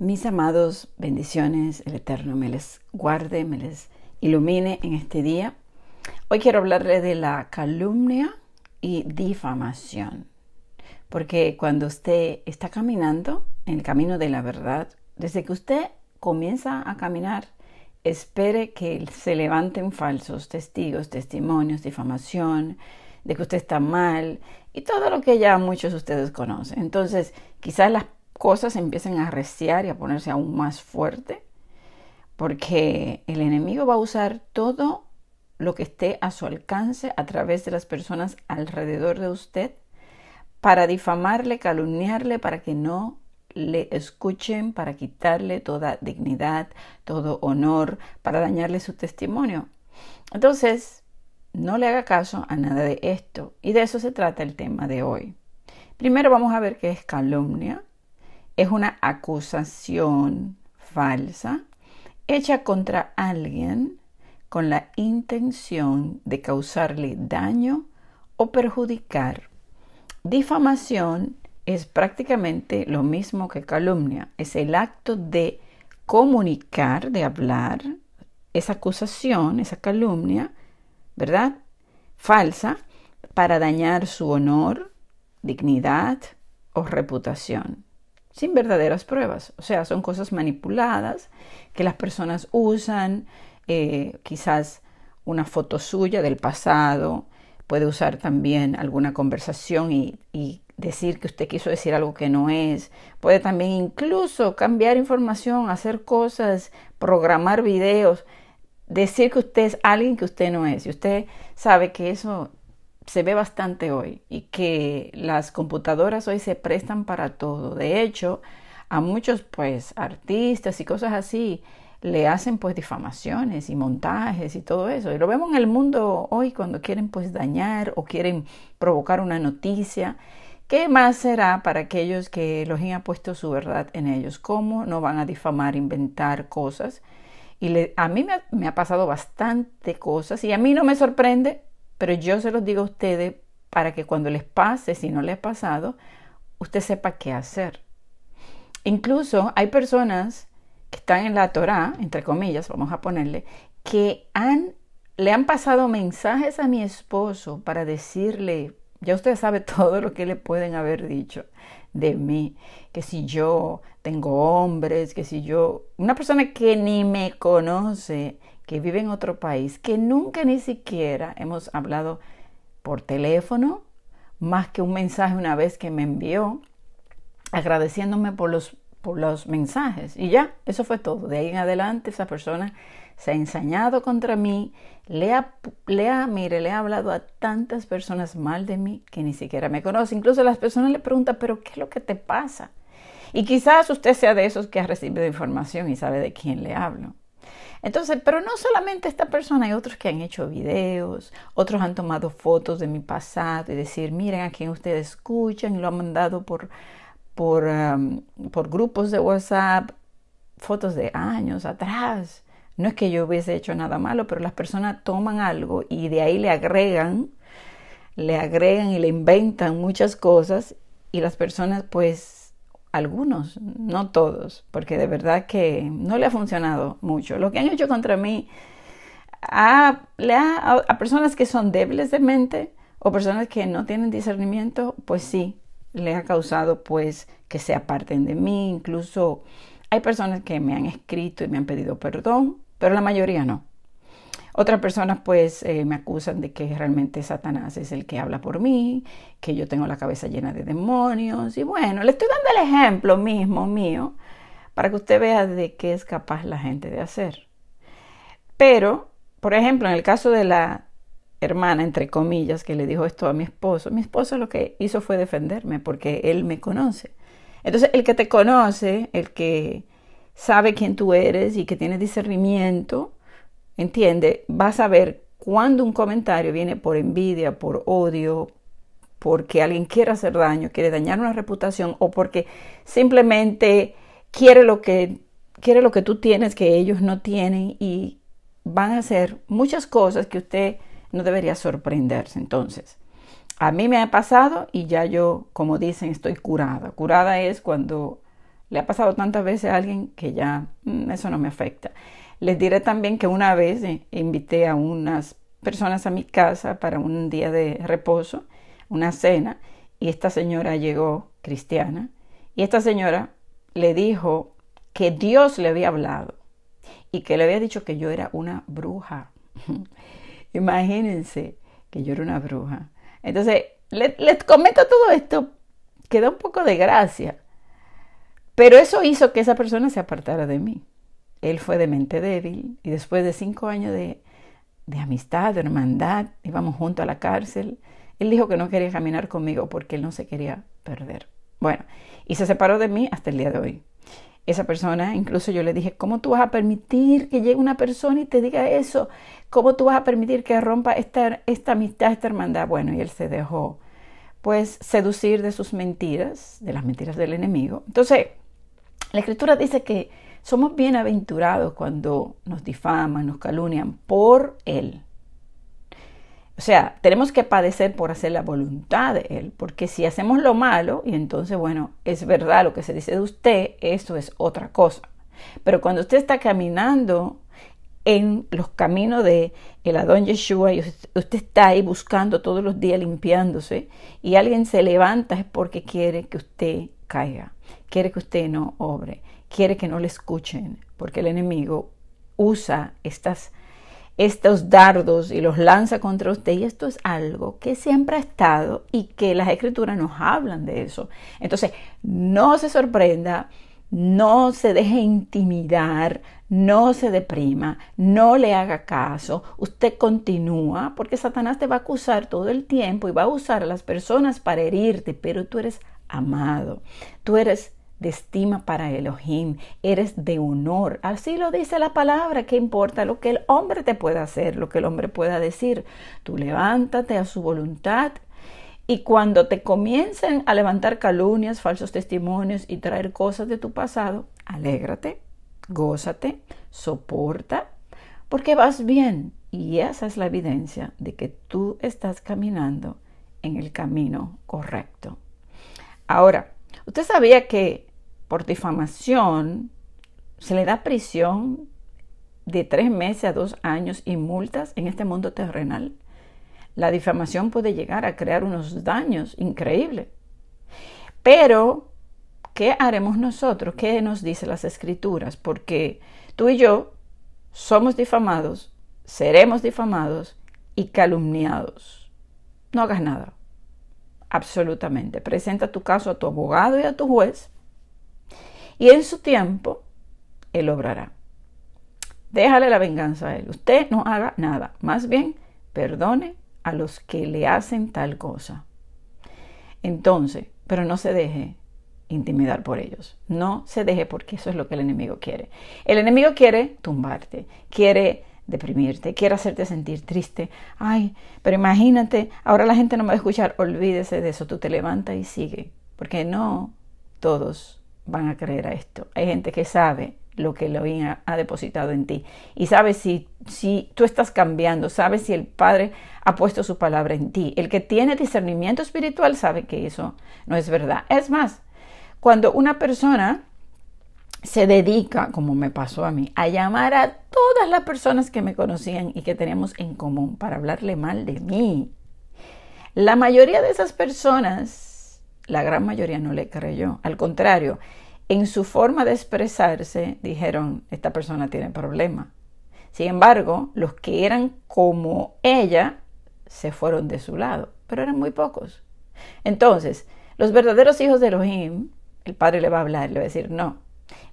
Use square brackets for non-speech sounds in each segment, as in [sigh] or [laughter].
Mis amados, bendiciones, el Eterno me les guarde, me les ilumine en este día. Hoy quiero hablarle de la calumnia y difamación, porque cuando usted está caminando en el camino de la verdad, desde que usted comienza a caminar, espere que se levanten falsos testigos, testimonios, difamación, de que usted está mal y todo lo que ya muchos de ustedes conocen. Entonces, quizás las cosas empiecen a arreciar y a ponerse aún más fuerte, porque el enemigo va a usar todo lo que esté a su alcance a través de las personas alrededor de usted para difamarle, calumniarle, para que no le escuchen, para quitarle toda dignidad, todo honor, para dañarle su testimonio. Entonces, no le haga caso a nada de esto. Y de eso se trata el tema de hoy. Primero vamos a ver qué es calumnia es una acusación falsa hecha contra alguien con la intención de causarle daño o perjudicar. Difamación es prácticamente lo mismo que calumnia. Es el acto de comunicar, de hablar, esa acusación, esa calumnia, ¿verdad? Falsa, para dañar su honor, dignidad o reputación sin verdaderas pruebas. O sea, son cosas manipuladas que las personas usan, eh, quizás una foto suya del pasado, puede usar también alguna conversación y, y, decir que usted quiso decir algo que no es, puede también incluso cambiar información, hacer cosas, programar videos, decir que usted es alguien que usted no es. Y usted sabe que eso se ve bastante hoy y que las computadoras hoy se prestan para todo. De hecho, a muchos pues artistas y cosas así le hacen pues difamaciones y montajes y todo eso. Y lo vemos en el mundo hoy cuando quieren pues dañar o quieren provocar una noticia. ¿Qué más será para aquellos que los han puesto su verdad en ellos? ¿Cómo no van a difamar, inventar cosas? Y a mí me me ha pasado bastante cosas y a mí no me sorprende pero yo se los digo a ustedes para que cuando les pase, si no les ha pasado, usted sepa qué hacer. Incluso hay personas que están en la Torah, entre comillas, vamos a ponerle, que han, le han pasado mensajes a mi esposo para decirle, ya usted sabe [laughs] todo lo que le pueden haber dicho de mí, que si yo tengo hombres, que si yo, una persona que ni me conoce, que vive en otro país, que nunca ni siquiera hemos hablado por teléfono, más que un mensaje una vez que me envió, agradeciéndome por los, por los mensajes. Y ya, eso fue todo. De ahí en adelante esa persona se ha ensañado contra mí, le ha, le ha, mire, le ha hablado a tantas personas mal de mí que ni siquiera me conoce. Incluso las personas le preguntan, pero ¿qué es lo que te pasa? Y quizás usted sea de esos que ha recibido información y sabe de quién le hablo. Entonces, pero no solamente esta persona, hay otros que han hecho videos, otros han tomado fotos de mi pasado y decir, miren a quién ustedes escuchan y lo han mandado por, por, por grupos de WhatsApp, fotos de años atrás. No es que yo hubiese hecho nada malo, pero las personas toman algo y de ahí le agregan, le agregan y le inventan muchas cosas y las personas pues algunos, no todos, porque de verdad que no le ha funcionado mucho. Lo que han hecho contra mí a, a, personas que son débiles de mente o personas que no tienen discernimiento, pues sí, le ha causado pues que se aparten de mí. Incluso hay personas que me han escrito y me han pedido perdón, pero la mayoría no. Otras personas pues eh, me acusan de que realmente Satanás es el que habla por mí, que yo tengo la cabeza llena de demonios. Y bueno, le estoy dando el ejemplo mismo mío para que usted vea de qué es capaz la gente de hacer. Pero, por ejemplo, en el caso de la hermana, entre comillas, que le dijo esto a mi esposo, mi esposo lo que hizo fue defenderme porque él me conoce. Entonces, el que te conoce, el que sabe quién tú eres y que tiene discernimiento, entiende, vas a ver cuando un comentario viene por envidia, por odio, porque alguien quiere hacer daño, quiere dañar una reputación o porque simplemente quiere lo que quiere lo que tú tienes que ellos no tienen y van a hacer muchas cosas que usted no debería sorprenderse. Entonces, a mí me ha pasado y ya yo, como dicen, estoy curada. Curada es cuando Le ha pasado tantas veces a alguien que ya mm, eso no me afecta. Les diré también que una vez eh, invité a unas personas a mi casa para un día de reposo, una cena, y esta señora llegó cristiana, y esta señora le dijo que Dios le había hablado y que le había dicho que yo era una bruja. [laughs] Imagínense que yo era una bruja. Entonces, les, comento todo esto, que da un poco de gracia, pero eso hizo que esa persona se apartara de mí. Él fue de mente débil y después de cinco años de, de amistad, de hermandad, íbamos juntos a la cárcel, él dijo que no quería caminar conmigo porque él no se quería perder. Bueno, y se separó de mí hasta el día de hoy esa persona, incluso yo le dije, ¿cómo tú vas a permitir que llegue una persona y te diga eso? ¿Cómo tú vas a permitir que rompa esta, esta amistad, esta hermandad? Bueno, y él se dejó, pues, seducir de sus mentiras, de las mentiras del enemigo. Entonces, la escritura dice que somos bienaventurados cuando nos difaman, nos calunian por él. O sea, tenemos que padecer por hacer la voluntad de Él, porque si hacemos lo malo, y entonces, bueno, es verdad lo que se dice de usted, eso es otra cosa. Pero cuando usted está caminando en los caminos de el Adón Yeshua y usted está ahí buscando todos los días limpiándose y alguien se levanta es porque quiere que usted caiga, quiere que usted no obre, quiere que no le escuchen, porque el enemigo usa estas estos dardos y los lanza contra usted. Y esto es algo que siempre ha estado y que las escrituras nos hablan de eso. Entonces, no se sorprenda, no se deje intimidar, no se deprima, no le haga caso. Usted continúa porque Satanás te va a acusar todo el tiempo y va a usar a las personas para herirte, pero tú eres amado, tú eres de estima para Elohim, eres de honor. Así lo dice la palabra, ¿qué importa lo que el hombre te pueda hacer, lo que el hombre pueda decir? Tú levántate a su voluntad y cuando te comiencen a levantar calumnias, falsos testimonios y traer cosas de tu pasado, alégrate, gózate, soporta, porque vas bien. Y esa es la evidencia de que tú estás caminando en el camino correcto. Ahora, usted sabía que por difamación se le da prisión de tres meses a dos años y multas en este mundo terrenal. La difamación puede llegar a crear unos daños increíbles. Pero, ¿qué haremos nosotros? ¿Qué nos dicen las escrituras? Porque tú y yo somos difamados, seremos difamados y calumniados. No hagas nada. Absolutamente. Presenta tu caso a tu abogado y a tu juez y en su tiempo, Él obrará. Déjale la venganza a Él. Usted no haga nada. Más bien, perdone a los que le hacen tal cosa. Entonces, pero no se deje intimidar por ellos. No se deje porque eso es lo que el enemigo quiere. El enemigo quiere tumbarte, quiere deprimirte, quiere hacerte sentir triste. Ay, pero imagínate, ahora la gente no me va a escuchar. Olvídese de eso. Tú te levantas y sigue. Porque no todos van a creer a esto. Hay gente que sabe lo que Elohim ha, ha depositado en ti y sabe si, si tú estás cambiando, sabe si el Padre ha puesto su palabra en ti. El que tiene discernimiento espiritual sabe que eso no es verdad. Es más, cuando una persona se dedica, como me pasó a mí, a llamar a todas las personas que me conocían y que teníamos en común para hablarle mal de mí, la mayoría de esas personas la gran mayoría no le creyó. Al contrario, en su forma de expresarse dijeron, esta persona tiene problema. Sin embargo, los que eran como ella se fueron de su lado, pero eran muy pocos. Entonces, los verdaderos hijos de Elohim, el padre le va a hablar, le va a decir, no,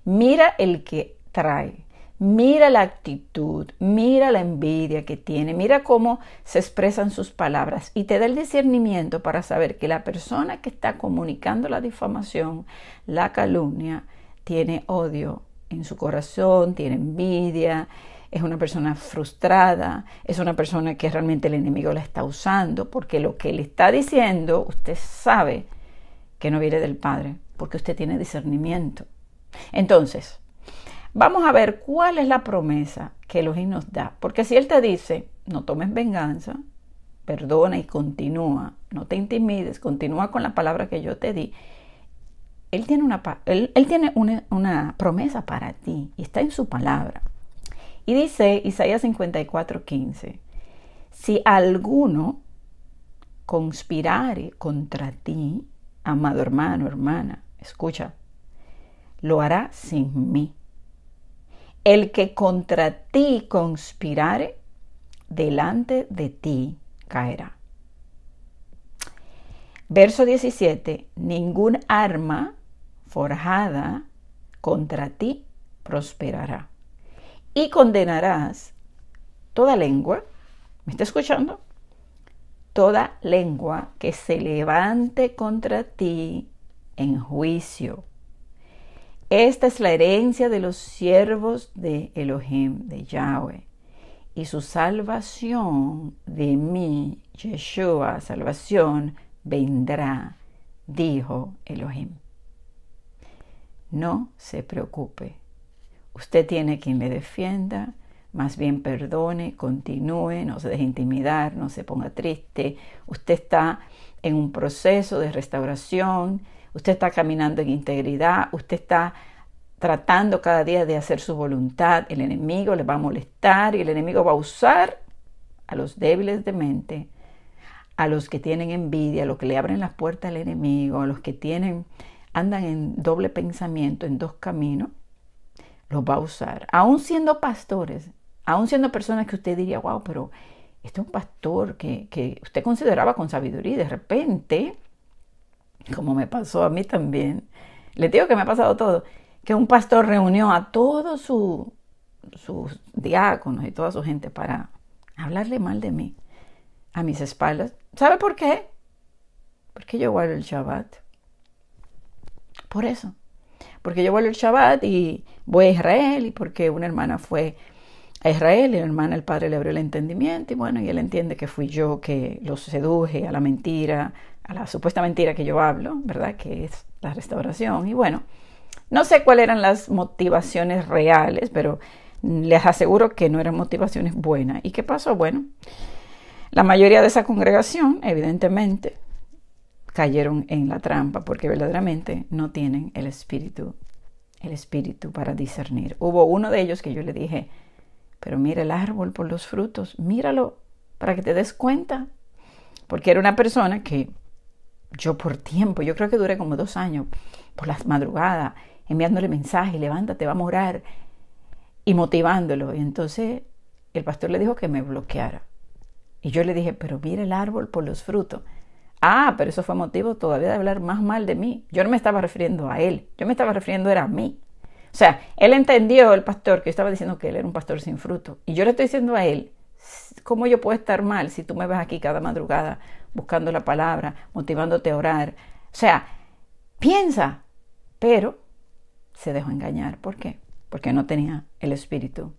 mira el que trae, Mira la actitud, mira la envidia que tiene, mira cómo se expresan sus palabras y te da el discernimiento para saber que la persona que está comunicando la difamación, la calumnia, tiene odio en su corazón, tiene envidia, es una persona frustrada, es una persona que realmente el enemigo la está usando, porque lo que le está diciendo, usted sabe que no viene del Padre, porque usted tiene discernimiento. Entonces, Vamos a ver cuál es la promesa que Elohim nos da. Porque si Él te dice, no tomes venganza, perdona y continúa, no te intimides, continúa con la palabra que yo te di, Él tiene, una, él, tiene una, promesa para ti y está en su palabra. Y dice Isaías 54, 15, si alguno conspirare contra ti, amado hermano, hermana, escucha, lo hará sin mí. El que contra ti conspirare, delante de ti caerá. Verso 17, ningún arma forjada contra ti prosperará. Y condenarás toda lengua, ¿me está escuchando? Toda lengua que se levante contra ti en juicio. Esta es la herencia de los siervos de Elohim, de Yahweh, y su salvación de mí, Yeshua, salvación, vendrá, dijo Elohim. No se preocupe. Usted tiene quien le defienda, más bien perdone, continúe, no se deje intimidar, no se ponga triste. Usted está en un proceso de restauración, usted está caminando en integridad, usted está tratando cada día de hacer su voluntad. El enemigo le va a molestar y el enemigo va a usar a los débiles de mente a los que tienen envidia, a los que le abren las puertas al enemigo, a los que tienen, andan en doble pensamiento, en dos caminos, los va a usar. Aún siendo pastores, aún siendo personas que usted diría, wow, pero este es un pastor que, que usted consideraba con sabiduría de repente, como me pasó a mí también, le digo que me ha pasado todo, que un pastor reunió a todos sus diáconos y toda su gente para hablarle mal de mí a mis espaldas. ¿Sabe por qué? Porque yo guardo el Shabbat. Por eso. Porque yo guardo el Shabbat y voy a Israel y porque una hermana fue a Israel y la hermana, el padre le abrió el entendimiento y bueno, y él entiende que fui yo que los seduje a la mentira, a la supuesta mentira que yo hablo, ¿verdad? Que es la restauración. Y bueno, no sé cuáles eran las motivaciones reales, pero les aseguro que no eran motivaciones buenas. ¿Y qué pasó? Bueno, la mayoría de esa congregación, evidentemente, cayeron en la trampa porque verdaderamente no tienen el espíritu, el espíritu para discernir. Hubo uno de ellos que yo le dije, pero mira el árbol por los frutos, míralo para que te des cuenta, porque era una persona que yo por tiempo, yo creo que duré como dos años por las madrugadas, enviándole mensajes, levántate, vamos a orar y motivándolo. Y entonces el pastor le dijo que me bloqueara. Y yo le dije, pero mire el árbol por los frutos. Ah, pero eso fue motivo todavía de hablar más mal de mí. Yo no me estaba refiriendo a él, yo me estaba refiriendo era a mí. O sea, él entendió, el pastor, que yo estaba diciendo que él era un pastor sin fruto. Y yo le estoy diciendo a él, ¿cómo yo puedo estar mal si tú me ves aquí cada madrugada buscando la palabra, motivándote a orar? O sea, piensa, pero se dejó engañar. ¿Por qué? Porque no tenía el espíritu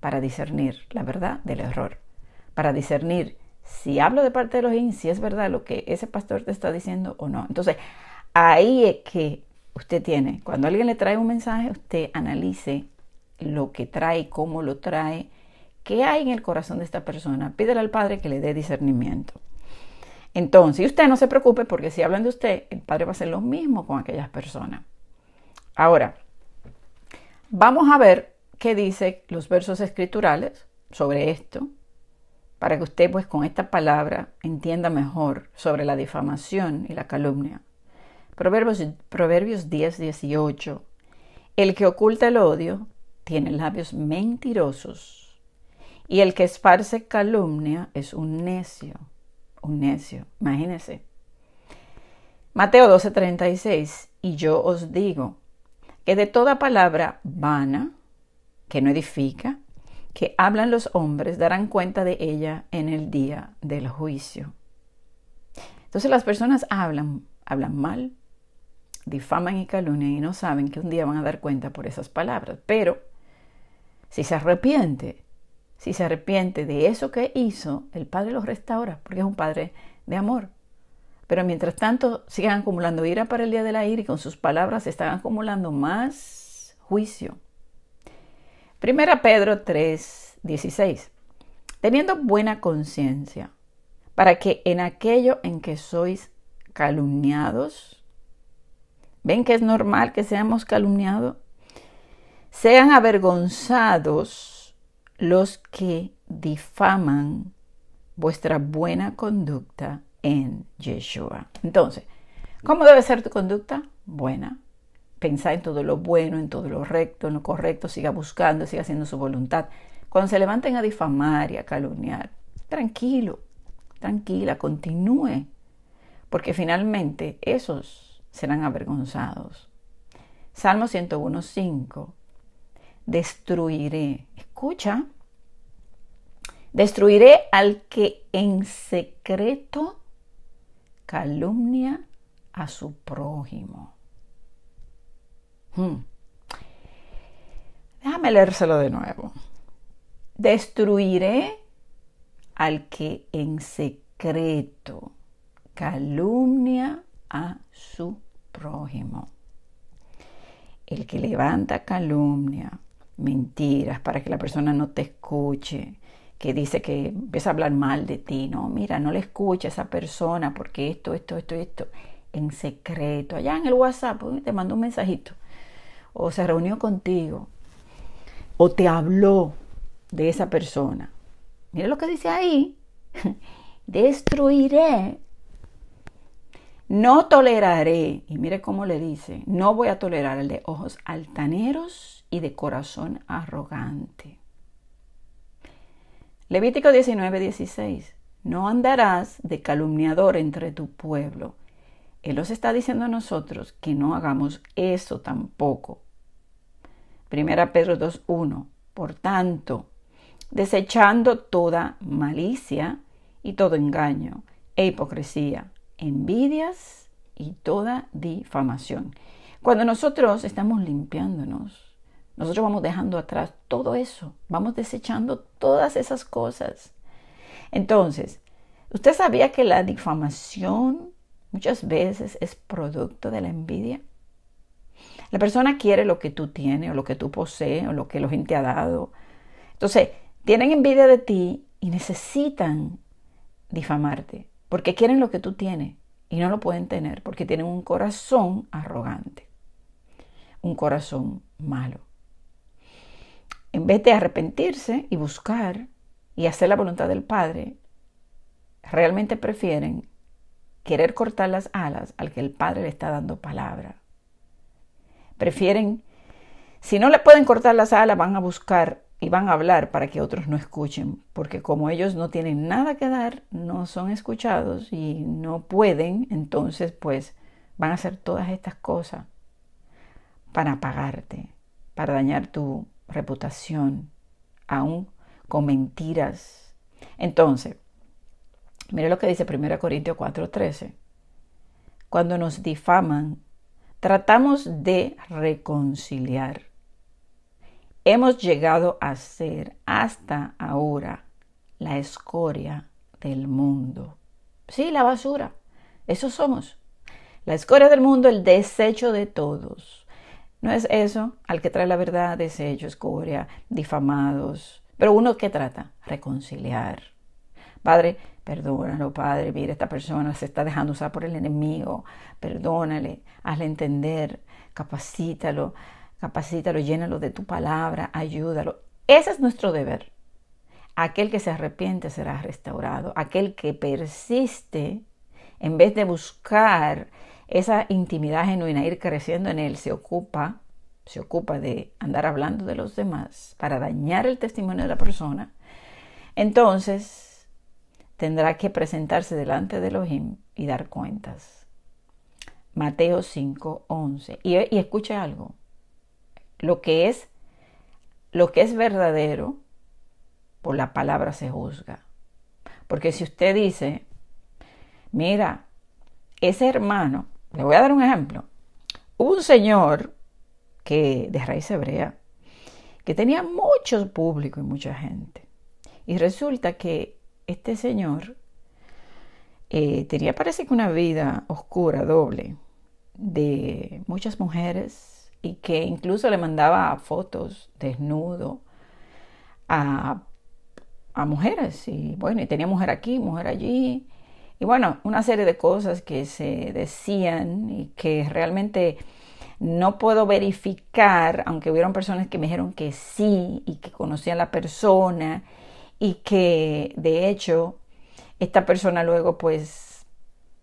para discernir la verdad del error para discernir si hablo de parte de los si es verdad lo que ese pastor te está diciendo o no. Entonces, ahí es que usted tiene, cuando alguien le trae un mensaje, usted analice lo que trae, cómo lo trae, qué hay en el corazón de esta persona. Pídele al Padre que le dé discernimiento. Entonces, usted no se preocupe porque si hablan de usted, el Padre va a hacer lo mismo con aquellas personas. Ahora, vamos a ver qué dice los versos escriturales sobre esto para que usted pues con esta palabra entienda mejor sobre la difamación y la calumnia. Proverbios, Proverbios 10, 18. El que oculta el odio tiene labios mentirosos y el que esparce calumnia es un necio, un necio, imagínese. Mateo 12:36, y yo os digo que de toda palabra vana, que no edifica, que hablan los hombres darán cuenta de ella en el día del juicio. Entonces las personas hablan, hablan mal, difaman y calumnian y no saben que un día van a dar cuenta por esas palabras. Pero si se arrepiente, si se arrepiente de eso que hizo, el Padre los restaura, porque es un Padre de amor. Pero mientras tanto sigan acumulando ira para el día de la ira y con sus palabras están acumulando más juicio. Primera Pedro 3, 16. Teniendo buena conciencia, para que en aquello en que sois calumniados, ¿Ven que es normal que seamos calumniados? Sean avergonzados los que difaman vuestra buena conducta en Yeshua. Entonces, ¿cómo debe ser tu conducta? Buena. Pensá en todo lo bueno, en todo lo recto, en lo correcto, siga buscando, siga haciendo su voluntad. Cuando se levanten a difamar y a calumniar, tranquilo, tranquila, continúe, porque finalmente esos serán avergonzados. Salmo 101.5. Destruiré. Escucha. Destruiré al que en secreto calumnia a su prójimo. Hmm. Déjame leérselo de nuevo. Destruiré al que en secreto calumnia a su prójimo. El que levanta calumnia, mentiras para que la persona no te escuche, que dice que empieza a hablar mal de ti, no, mira, no le escucha a esa persona porque esto, esto, esto, esto, en secreto, allá en el WhatsApp, te mandó un mensajito, o se reunió contigo, o te habló de esa persona. Mira lo que dice ahí, [laughs] destruiré, no toleraré, y mire cómo le dice, no voy a tolerar el de ojos altaneros y de corazón arrogante. Levítico 19, 16. No andarás de calumniador entre tu pueblo. Él nos está diciendo a nosotros que no hagamos eso tampoco. Primera Pedro 2.1. Por tanto, desechando toda malicia y todo engaño e hipocresía, envidias y toda difamación. Cuando nosotros estamos limpiándonos, nosotros vamos dejando atrás todo eso, vamos desechando todas esas cosas. Entonces, ¿usted sabía que la difamación muchas veces es producto de la envidia? La persona quiere lo que tú tienes o lo que tú posees o lo que la gente ha dado. Entonces, tienen envidia de ti y necesitan difamarte porque quieren lo que tú tienes y no lo pueden tener porque tienen un corazón arrogante, un corazón malo en vez de arrepentirse y buscar y hacer la voluntad del Padre, realmente prefieren querer cortar las alas al que el Padre le está dando palabra. Prefieren, si no le pueden cortar las alas, van a buscar y van a hablar para que otros no escuchen, porque como ellos no tienen nada que dar, no son escuchados y no pueden, entonces pues van a hacer todas estas cosas para apagarte, para dañar tu reputación, aún con mentiras. Entonces, mire lo que dice 1 Corintios 4:13. Cuando nos difaman, tratamos de reconciliar. Hemos llegado a ser hasta ahora la escoria del mundo. Sí, la basura. Eso somos. La escoria del mundo, el desecho de todos. No es eso al que trae la verdad, desecho, escoria, difamados. Pero uno que trata, reconciliar. Padre, perdónalo, Padre, mira, esta persona se está dejando usar por el enemigo. Perdónale, hazle entender, capacítalo, capacítalo, llénalo de tu palabra, ayúdalo. Ese es nuestro deber. Aquel que se arrepiente será restaurado. Aquel que persiste, en vez de buscar esa intimidad genuina, ir creciendo en él, se ocupa, se ocupa de andar hablando de los demás para dañar el testimonio de la persona, entonces tendrá que presentarse delante de Elohim y dar cuentas. Mateo 5, 11. Y, y escuche algo. Lo que es lo que es verdadero, por la palabra se juzga. Porque si usted dice, mira, ese hermano le voy a dar un ejemplo. Un señor que de raíz hebrea que tenía mucho público y mucha gente. Y resulta que este señor eh, tenía, parece que una vida oscura, doble, de muchas mujeres y que incluso le mandaba fotos desnudo a, a mujeres. Y bueno, y tenía mujer aquí, mujer allí y bueno, una serie de cosas que se decían y que realmente no puedo verificar, aunque hubieron personas que me dijeron que sí y que conocían a la persona y que de hecho esta persona luego pues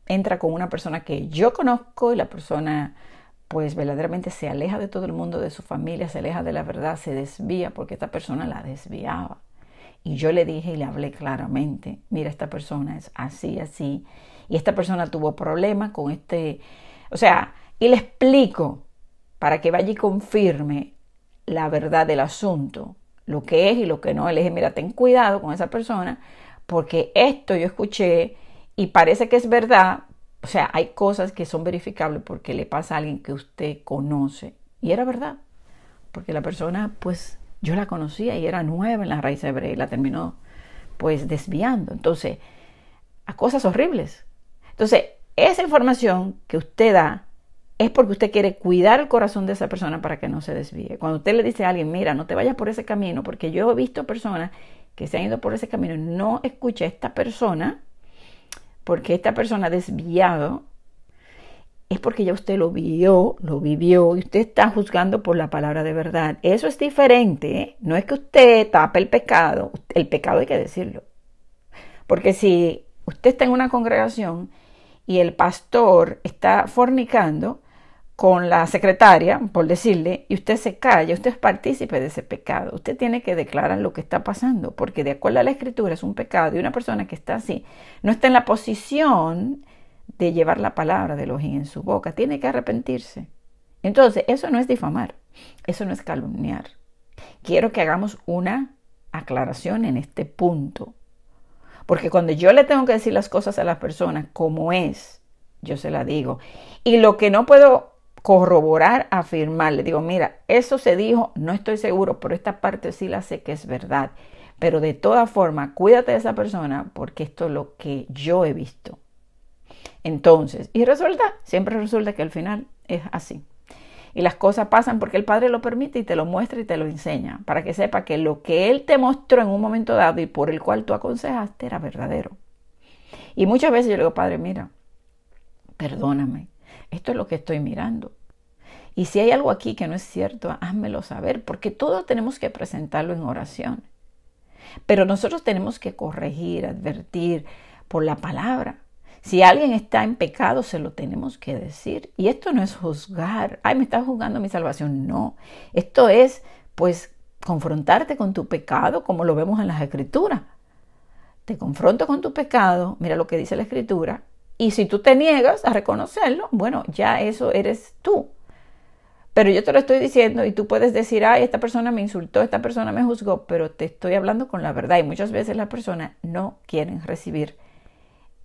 entra con una persona que yo conozco y la persona pues verdaderamente se aleja de todo el mundo, de su familia, se aleja de la verdad, se desvía porque esta persona la desviaba. Y yo le dije y le hablé claramente, mira, esta persona es así, así, y esta persona tuvo problemas con este, o sea, y le explico para que vaya y confirme la verdad del asunto, lo que es y lo que no. Le dije, mira, ten cuidado con esa persona, porque esto yo escuché y parece que es verdad. O sea, hay cosas que son verificables porque le pasa a alguien que usted conoce. Y era verdad, porque la persona, pues, yo la conocía y era nueva en la raíz hebrea y la terminó, pues, desviando. Entonces, a cosas horribles. Entonces, esa información que usted da es porque usted quiere cuidar el corazón de esa persona para que no se desvíe. Cuando usted le dice a alguien, mira, no te vayas por ese camino, porque yo he visto personas que se han ido por ese camino, no escucha a esta persona, porque esta persona ha desviado, es porque ya usted lo vio, lo vivió y usted está juzgando por la palabra de verdad. Eso es diferente, ¿eh? no es que usted tape el pecado, el pecado hay que decirlo. Porque si usted está en una congregación y el pastor está fornicando, con la secretaria, por decirle, y usted se calla, usted es partícipe de ese pecado. Usted tiene que declarar lo que está pasando, porque de acuerdo a la escritura es un pecado y una persona que está así no está en la posición de llevar la palabra de Elohim en su boca, tiene que arrepentirse. Entonces, eso no es difamar, eso no es calumniar. Quiero que hagamos una aclaración en este punto, porque cuando yo le tengo que decir las cosas a las personas como es, yo se la digo. Y lo que no puedo corroborar, afirmar. Le digo, mira, eso se dijo, no estoy seguro, pero esta parte sí la sé que es verdad. Pero de todas formas, cuídate de esa persona porque esto es lo que yo he visto. Entonces, y resulta, siempre resulta que al final es así. Y las cosas pasan porque el Padre lo permite y te lo muestra y te lo enseña, para que sepa que lo que Él te mostró en un momento dado y por el cual tú aconsejaste era verdadero. Y muchas veces yo le digo, Padre, mira, perdóname, esto es lo que estoy mirando. Y si hay algo aquí que no es cierto, házmelo saber, porque todo tenemos que presentarlo en oración. Pero nosotros tenemos que corregir, advertir por la palabra. Si alguien está en pecado, se lo tenemos que decir. Y esto no es juzgar. Ay, me está juzgando mi salvación. No. Esto es, pues, confrontarte con tu pecado, como lo vemos en las escrituras. Te confronto con tu pecado. Mira lo que dice la escritura. Y si tú te niegas a reconocerlo, bueno, ya eso eres tú. Pero yo te lo estoy diciendo y tú puedes decir, ay, esta persona me insultó, esta persona me juzgó, pero te estoy hablando con la verdad. Y muchas veces las personas no quieren recibir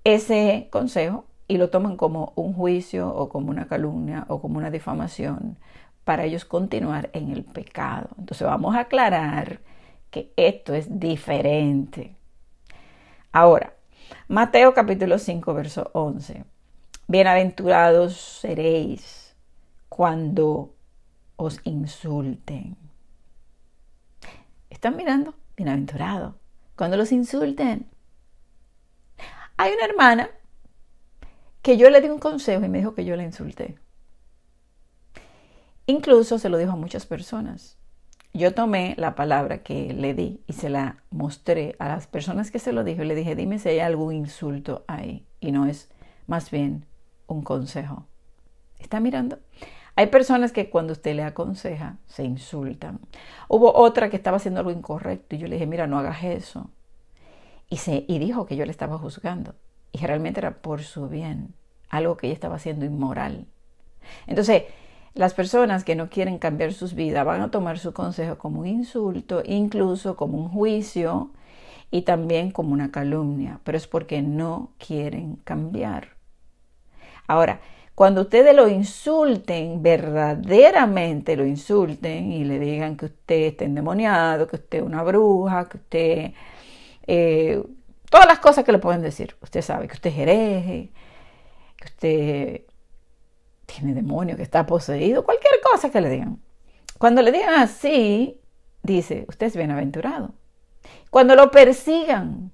ese consejo y lo toman como un juicio o como una calumnia o como una difamación para ellos continuar en el pecado. Entonces vamos a aclarar que esto es diferente. Ahora, Mateo capítulo 5, verso 11. Bienaventurados seréis cuando os insulten. ¿Están mirando? Bienaventurado. Cuando los insulten. Hay una hermana que yo le di un consejo y me dijo que yo la insulté. Incluso se lo dijo a muchas personas. Yo tomé la palabra que le di y se la mostré a las personas que se lo dijo y le dije, dime si hay algún insulto ahí y no es más bien un consejo. ¿Está mirando? Hay personas que cuando usted le aconseja se insultan. Hubo otra que estaba haciendo algo incorrecto y yo le dije, mira, no hagas eso. Y, se, y dijo que yo le estaba juzgando. Y realmente era por su bien, algo que ella estaba haciendo inmoral. Entonces, las personas que no quieren cambiar sus vidas van a tomar su consejo como un insulto, incluso como un juicio y también como una calumnia, pero es porque no quieren cambiar. Ahora, cuando ustedes lo insulten, verdaderamente lo insulten y le digan que usted está endemoniado, que usted es una bruja, que usted... Eh, todas las cosas que le pueden decir. Usted sabe que usted es hereje, que usted tiene demonio, que está poseído, cualquier cosa que le digan. Cuando le digan así, dice, usted es bienaventurado. Cuando lo persigan,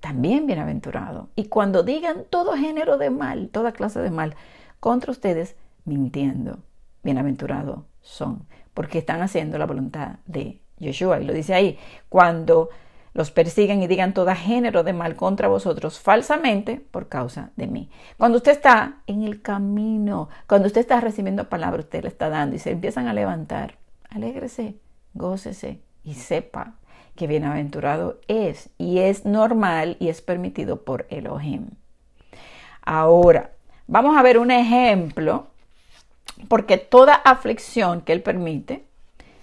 también bienaventurado. Y cuando digan todo género de mal, toda clase de mal contra ustedes, mintiendo, bienaventurado son, porque están haciendo la voluntad de Yeshua. Y lo dice ahí, cuando los persigan y digan todo género de mal contra vosotros falsamente por causa de mí. Cuando usted está en el camino, cuando usted está recibiendo palabra, usted le está dando y se empiezan a levantar, alégrese, gócese y sepa que bienaventurado es y es normal y es permitido por Elohim. Ahora, vamos a ver un ejemplo, porque toda aflicción que Él permite,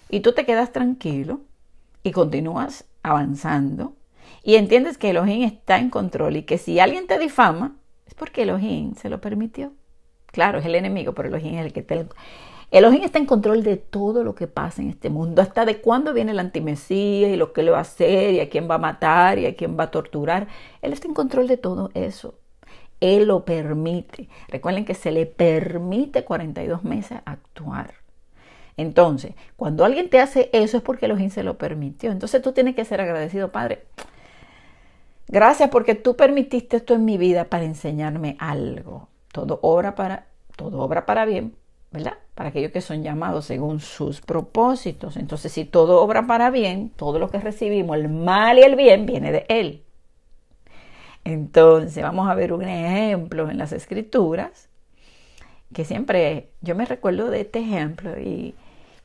y tú te quedas tranquilo y continúas avanzando, y entiendes que Elohim está en control y que si alguien te difama, es porque Elohim se lo permitió. Claro, es el enemigo, pero Elohim es el que te Elohim está en control de todo lo que pasa en este mundo, hasta de cuándo viene el antimesías y lo que le va a hacer y a quién va a matar y a quién va a torturar. Él está en control de todo eso. Él lo permite. Recuerden que se le permite 42 meses actuar. Entonces, cuando alguien te hace eso es porque Elohim se lo permitió. Entonces tú tienes que ser agradecido, Padre. Gracias porque tú permitiste esto en mi vida para enseñarme algo. Todo obra para, todo obra para bien ¿verdad? Para aquellos que son llamados según sus propósitos. Entonces, si todo obra para bien, todo lo que recibimos, el mal y el bien, viene de Él. Entonces, vamos a ver un ejemplo en las escrituras, que siempre yo me recuerdo de este ejemplo y,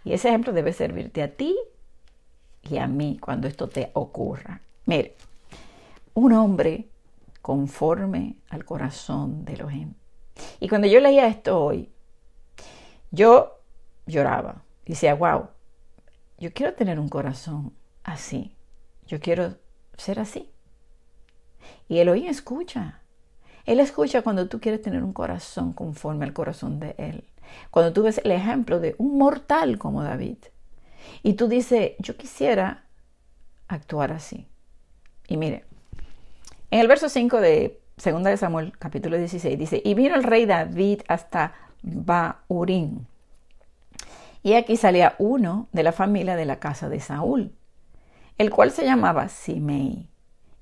y ese ejemplo debe servirte a ti y a mí cuando esto te ocurra. Mire, un hombre conforme al corazón de Elohim. Y cuando yo leía esto hoy, yo lloraba. Decía, wow, yo quiero tener un corazón así. Yo quiero ser así. Y Elohim escucha. Él escucha cuando tú quieres tener un corazón conforme al corazón de Él. Cuando tú ves el ejemplo de un mortal como David. Y tú dices, yo quisiera actuar así. Y mire, en el verso 5 de 2 de Samuel, capítulo 16, dice, y vino el rey David hasta Baurín. Y aquí salía uno de la familia de la casa de Saúl, el cual se llamaba Simei,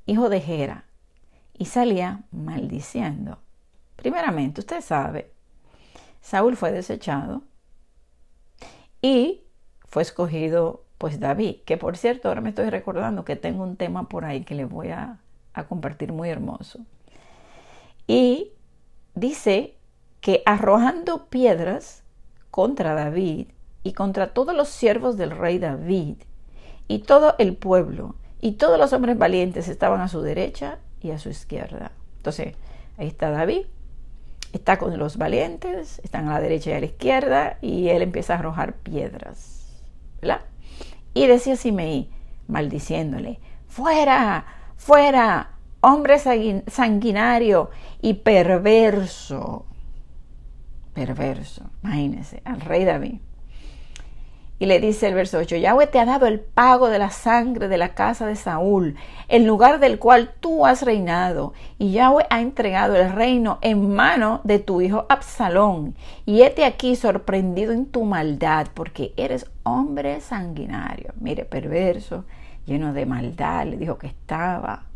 hijo de Gera, y salía maldiciendo. Primeramente, usted sabe, Saúl fue desechado y fue escogido pues David, que por cierto ahora me estoy recordando que tengo un tema por ahí que le voy a, a compartir muy hermoso. Y dice que arrojando piedras contra David y contra todos los siervos del rey David, y todo el pueblo, y todos los hombres valientes estaban a su derecha y a su izquierda. Entonces, ahí está David, está con los valientes, están a la derecha y a la izquierda, y él empieza a arrojar piedras. ¿verdad? Y decía Simeí, maldiciéndole, fuera, fuera, hombre sanguinario y perverso perverso. Imagínense, al rey David. Y le dice el verso 8, Yahweh te ha dado el pago de la sangre de la casa de Saúl, el lugar del cual tú has reinado, y Yahweh ha entregado el reino en mano de tu hijo Absalón, y hete aquí sorprendido en tu maldad, porque eres hombre sanguinario. Mire, perverso, lleno de maldad, le dijo que estaba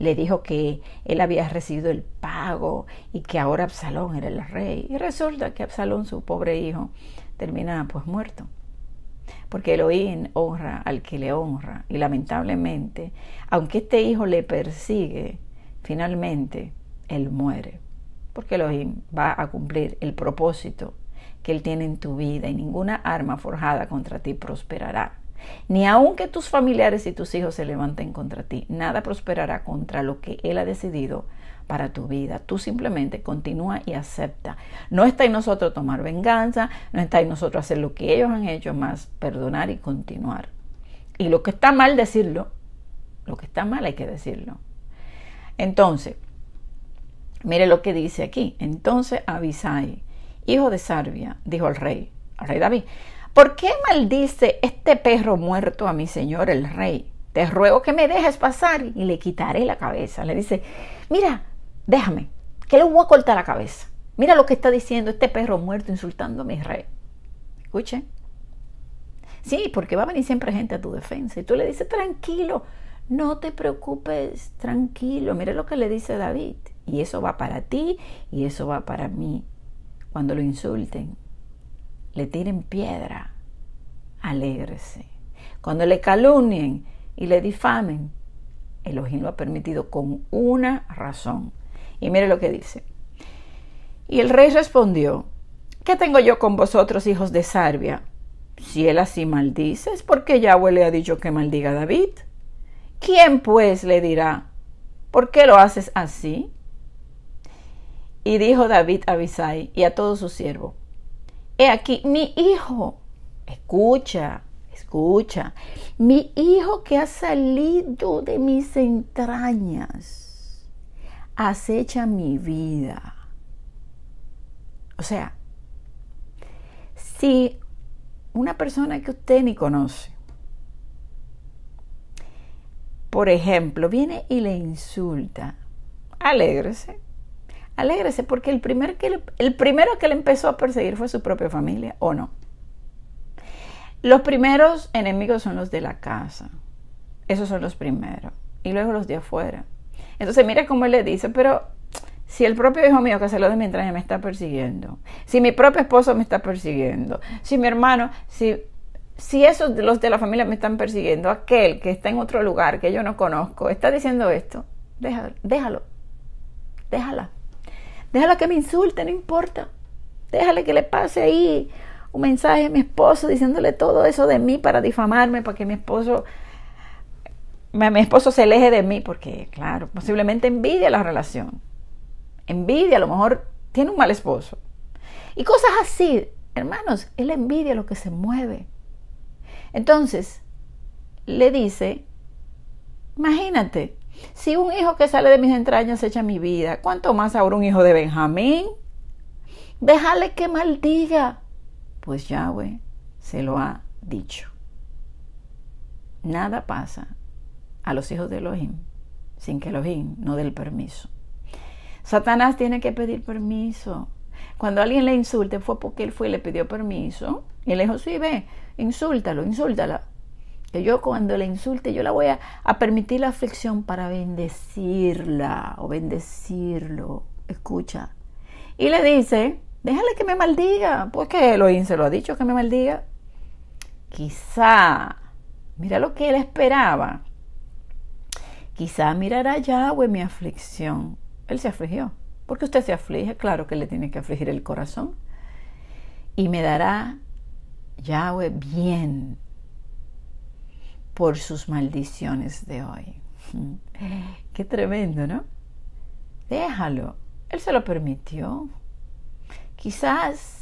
le dijo que él había recibido el pago y que ahora Absalón era el rey. Y resulta que Absalón, su pobre hijo, termina pues muerto. Porque Elohim honra al que le honra. Y lamentablemente, aunque este hijo le persigue, finalmente él muere. Porque Elohim va a cumplir el propósito que él tiene en tu vida y ninguna arma forjada contra ti prosperará. Ni aunque tus familiares y tus hijos se levanten contra ti, nada prosperará contra lo que Él ha decidido para tu vida. Tú simplemente continúa y acepta. No está en nosotros tomar venganza, no está en nosotros hacer lo que ellos han hecho, más perdonar y continuar. Y lo que está mal, decirlo. Lo que está mal hay que decirlo. Entonces, mire lo que dice aquí. Entonces Abisai, hijo de Sarbia, dijo al rey, al rey David, ¿Por qué maldice este perro muerto a mi señor el rey? Te ruego que me dejes pasar y le quitaré la cabeza. Le dice, mira, déjame, que le voy a cortar la cabeza. Mira lo que está diciendo este perro muerto insultando a mi rey. Escuchen. Sí, porque va a venir siempre gente a tu defensa. Y tú le dices, tranquilo, No te preocupes, tranquilo. Mire lo que le dice David. Y eso va para ti y eso va para mí. Cuando lo insulten, le tiren piedra, alégrese. Cuando le calumnien y le difamen, Elohim lo ha permitido con una razón. Y mire lo que dice. Y el rey respondió, ¿qué tengo yo con vosotros, hijos de Sarbia? Si él así maldice, es porque Yahweh le ha dicho que maldiga a David. ¿Quién pues le dirá, ¿por qué lo haces así? Y dijo David a Abisai y a todo su siervo, He aquí, mi hijo, escucha, escucha, mi hijo que ha salido de mis entrañas, acecha mi vida. O sea, si una persona que usted ni conoce, por ejemplo, viene y le insulta, alégrese, alégrese porque el, primer que el primero que le empezó a perseguir fue su propia familia, ¿o no? Los primeros enemigos son los de la casa, esos son los primeros, y luego los de afuera. Entonces mira cómo él le dice, pero si el propio hijo mío que se lo de mi entraña me está persiguiendo, si mi propio esposo me está persiguiendo, si mi hermano, si, si esos de los de la familia me están persiguiendo, aquel que está en otro lugar que yo no conozco, está diciendo esto, déjalo, déjalo, déjala. Déjala que me insulte, no importa. Déjale que le pase ahí un mensaje a mi esposo diciéndole todo eso de mí para difamarme, para que mi esposo, mi esposo se aleje de mí, porque claro, posiblemente envidia la relación envidia, a lo mejor tiene un mal esposo. Y cosas así, hermanos, él envidia lo que se mueve. Entonces, le dice, imagínate, si un hijo que sale de mis entrañas echa mi vida, ¿cuánto más ahora un hijo de Benjamín? Déjale que maldiga. Pues Yahweh se lo ha dicho. Nada pasa a los hijos de Elohim sin que Elohim no dé el permiso. Satanás tiene que pedir permiso. Cuando alguien le insulte fue porque él fue y le pidió permiso. Y le dijo, sí, ve, insúltalo, insúltala. Que yo cuando le insulte, yo la voy a, a permitir la aflicción para bendecirla o bendecirlo. Escucha. Y le dice, déjale que me maldiga. Pues que Elohim se lo ha dicho que me maldiga. Quizá, mira lo que él esperaba. Quizá mirará Yahweh mi aflicción él se afligió. Porque usted se aflige, claro que le tiene que afligir el corazón. Y me dará Yahweh bien por sus maldiciones de hoy. [laughs] Qué tremendo, ¿no? Déjalo. Él se lo permitió. Quizás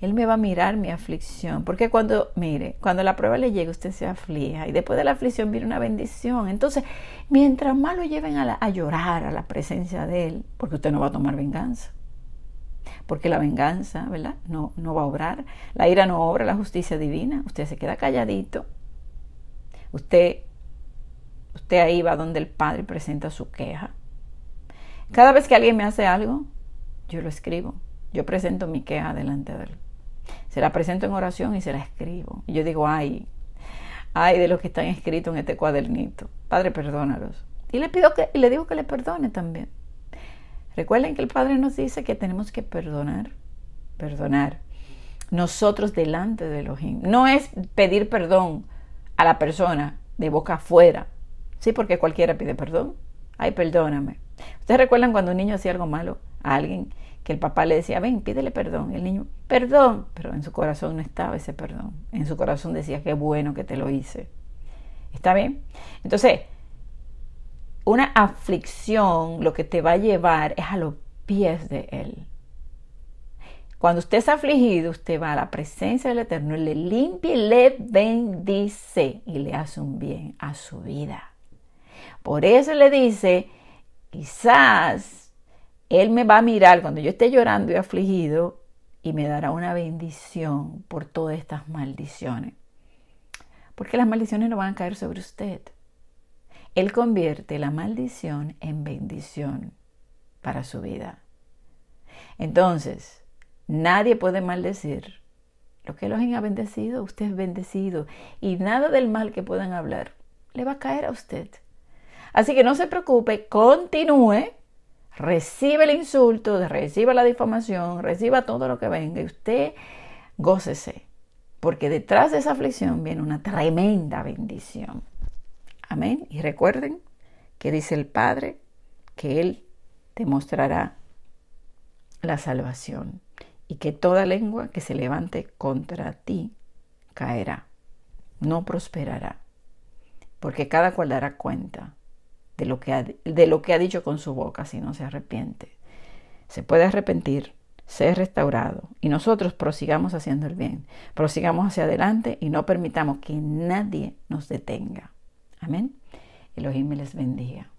él me va a mirar mi aflicción. Porque cuando, mire, cuando la prueba le llega, usted se aflija. Y después de la aflicción viene una bendición. Entonces, mientras más lo lleven a, llorar a la presencia de Él, porque usted no va a tomar venganza. Porque la venganza, ¿verdad? No, no va a obrar. La ira no obra la justicia divina. Usted se queda calladito. Usted, usted ahí va donde el Padre presenta su queja. Cada vez que alguien me hace algo, yo lo escribo. Yo presento mi queja delante de él se la presento en oración y se la escribo. Y yo digo, ay, ay de los que están escritos en este cuadernito. Padre, perdónalos. Y le pido que, y le digo que le perdone también. Recuerden que el Padre nos dice que tenemos que perdonar, perdonar. Nosotros delante de Elohim. No es pedir perdón a la persona de boca afuera. Sí, porque cualquiera pide perdón. Ay, perdóname. ¿Ustedes recuerdan cuando un niño hacía algo malo a alguien que el papá le decía, ven, pídele perdón. el niño, perdón, pero en su corazón no estaba ese perdón. En su corazón decía, qué bueno que te lo hice. ¿Está bien? Entonces, una aflicción lo que te va a llevar es a los pies de Él. Cuando usted es afligido, usted va a la presencia del Eterno, le limpia y le bendice y le hace un bien a su vida. Por eso le dice, quizás él me va a mirar cuando yo esté llorando y afligido y me dará una bendición por todas estas maldiciones. Porque las maldiciones no van a caer sobre usted. Él convierte la maldición en bendición para su vida. Entonces, nadie puede maldecir. Lo que Elohim ha bendecido, usted es bendecido. Y nada del mal que puedan hablar le va a caer a usted. Así que no se preocupe, continúe, recibe el insulto, reciba la difamación, reciba todo lo que venga y usted gócese, porque detrás de esa aflicción viene una tremenda bendición. Amén. Y recuerden que dice el Padre que Él te mostrará la salvación y que toda lengua que se levante contra ti caerá, no prosperará, porque cada cual dará cuenta de lo que ha, de lo que ha dicho con su boca si no se arrepiente. Se puede arrepentir, ser restaurado y nosotros prosigamos haciendo el bien, prosigamos hacia adelante y no permitamos que nadie nos detenga. Amén. Elohim les bendiga.